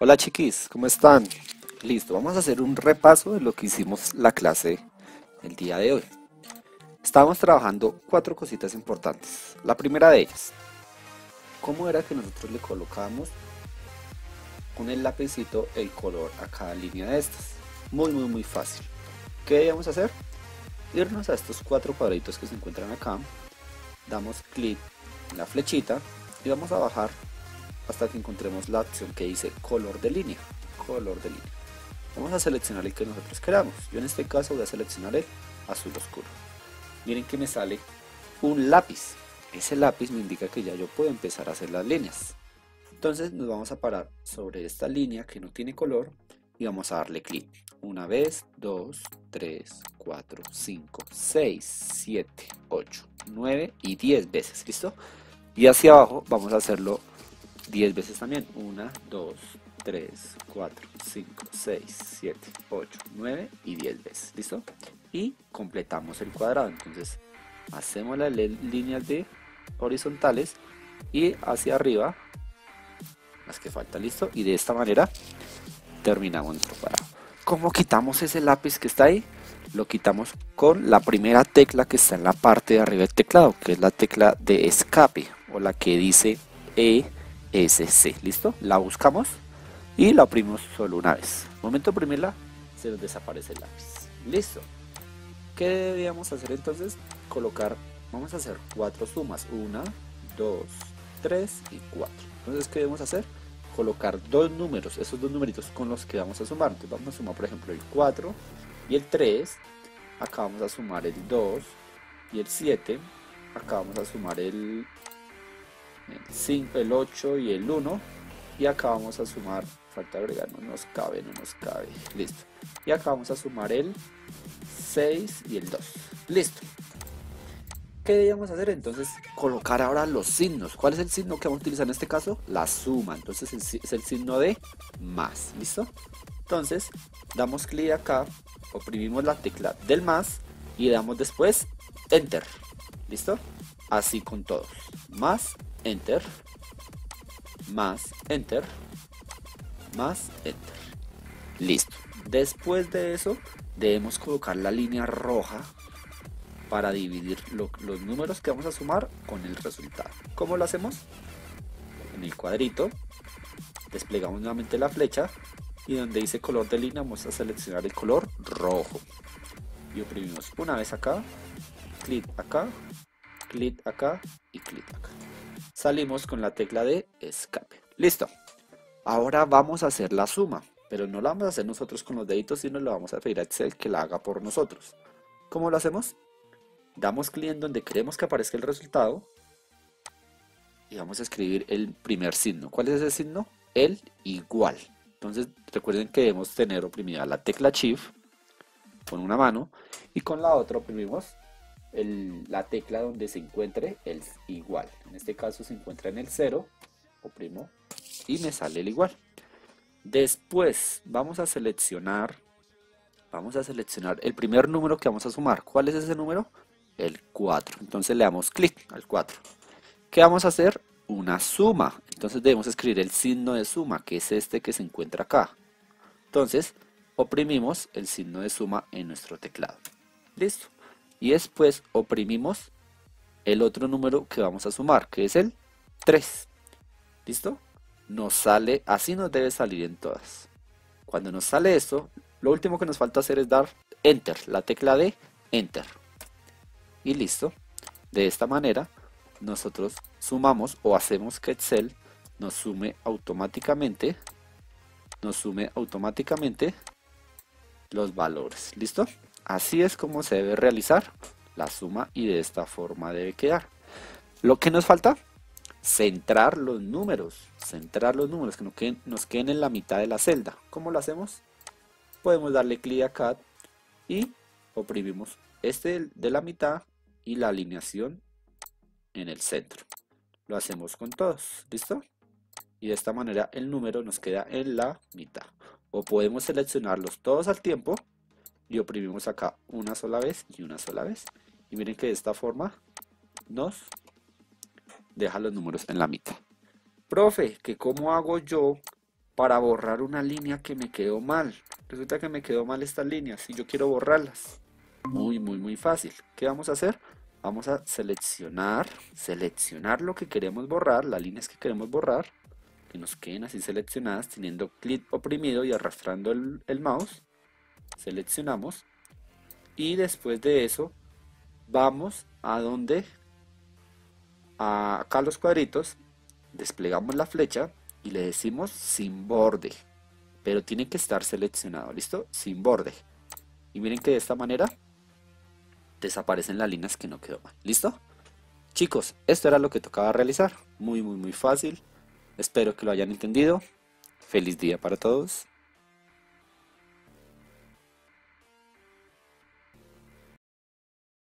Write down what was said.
Hola chiquis, ¿cómo están? Listo, vamos a hacer un repaso de lo que hicimos la clase el día de hoy. Estábamos trabajando cuatro cositas importantes. La primera de ellas, ¿cómo era que nosotros le colocábamos con el lapicito el color a cada línea de estas? Muy, muy, muy fácil. ¿Qué debíamos hacer? Irnos a estos cuatro cuadritos que se encuentran acá, damos clic en la flechita y vamos a bajar hasta que encontremos la opción que dice color de línea. Color de línea. Vamos a seleccionar el que nosotros queramos. Yo en este caso voy a seleccionar el azul oscuro. Miren que me sale un lápiz. Ese lápiz me indica que ya yo puedo empezar a hacer las líneas. Entonces nos vamos a parar sobre esta línea que no tiene color y vamos a darle clic. Una vez, dos, tres, cuatro, cinco, seis, siete, ocho, nueve y diez veces, ¿listo? Y hacia abajo vamos a hacerlo 10 veces también. 1, 2, 3, 4, 5, 6, 7, 8, 9 y 10 veces. ¿Listo? Y completamos el cuadrado. Entonces hacemos las líneas de horizontales y hacia arriba las que falta. ¿Listo? Y de esta manera terminamos nuestro cuadrado. ¿Cómo quitamos ese lápiz que está ahí? Lo quitamos con la primera tecla que está en la parte de arriba del teclado, que es la tecla de escape o la que dice E SC, ¿listo? La buscamos y la oprimimos solo una vez. momento de se nos desaparece el lápiz. Listo. ¿Qué debíamos hacer entonces? Colocar, vamos a hacer cuatro sumas. Una, dos, tres y cuatro. Entonces, ¿qué debemos hacer? Colocar dos números, esos dos numeritos con los que vamos a sumar. Entonces vamos a sumar, por ejemplo, el 4 y el 3. Acá vamos a sumar el 2 y el 7. Acá vamos a sumar el 5, el 8 y el 1 y acá vamos a sumar falta agregar, no nos cabe, no nos cabe, listo. Y acá vamos a sumar el 6 y el 2, listo. ¿qué debíamos hacer? entonces colocar ahora los signos, ¿cuál es el signo que vamos a utilizar en este caso? la suma, entonces es el signo de más, listo entonces damos clic acá oprimimos la tecla del más y damos después enter, listo así con todos, más enter, más enter, más enter. Listo. Después de eso debemos colocar la línea roja para dividir los números que vamos a sumar con el resultado. ¿Cómo lo hacemos? En el cuadrito desplegamos nuevamente la flecha y donde dice color de línea vamos a seleccionar el color rojo y oprimimos una vez acá, clic acá, clic acá y clic salimos con la tecla de escape. Listo. Ahora vamos a hacer la suma, pero no la vamos a hacer nosotros con los deditos, sino le vamos a pedir a Excel que la haga por nosotros. ¿Cómo lo hacemos? Damos clic en donde queremos que aparezca el resultado y vamos a escribir el primer signo. ¿Cuál es ese signo? El igual. Entonces recuerden que debemos tener oprimida la tecla Shift con una mano y con la otra oprimimos la tecla donde se encuentre el igual. En este caso se encuentra en el 0, oprimo y me sale el igual. Después vamos a seleccionar, vamos a seleccionar el primer número que vamos a sumar. ¿Cuál es ese número? El 4. Entonces le damos clic al 4. ¿Qué vamos a hacer? Una suma. Entonces debemos escribir el signo de suma, que es este que se encuentra acá. Entonces oprimimos el signo de suma en nuestro teclado. Listo y después oprimimos el otro número que vamos a sumar, que es el 3. ¿Listo? Nos sale, así nos debe salir en todas. Cuando nos sale esto, lo último que nos falta hacer es dar Enter, la tecla de Enter. Y listo. De esta manera, nosotros sumamos o hacemos que Excel nos sume automáticamente, nos sume automáticamente los valores. ¿Listo? Así es como se debe realizar la suma y de esta forma debe quedar. Lo que nos falta, centrar los números, centrar los números que nos queden, en la mitad de la celda. ¿Cómo lo hacemos? Podemos darle clic acá y oprimimos este de la mitad y la alineación en el centro. Lo hacemos con todos, ¿listo? Y de esta manera el número nos queda en la mitad. O podemos seleccionarlos todos al tiempo y oprimimos acá una sola vez y una sola vez y miren que de esta forma nos deja los números en la mitad profe, que cómo hago yo para borrar una línea que me quedó mal. Resulta que me quedó mal estas líneas y yo quiero borrarlas. Muy, muy, muy fácil. ¿Qué vamos a hacer? Vamos a seleccionar, seleccionar lo que queremos borrar, las líneas que queremos borrar, que nos queden así seleccionadas, teniendo clic oprimido y arrastrando el, el mouse. Seleccionamos y después de eso vamos a donde acá los cuadritos desplegamos la flecha y le decimos sin borde pero tiene que estar seleccionado listo sin borde. Y miren que de esta manera desaparecen las líneas que no quedó mal listo chicos esto era lo que tocaba realizar. Muy muy muy fácil. Espero que lo hayan entendido. Feliz día para todos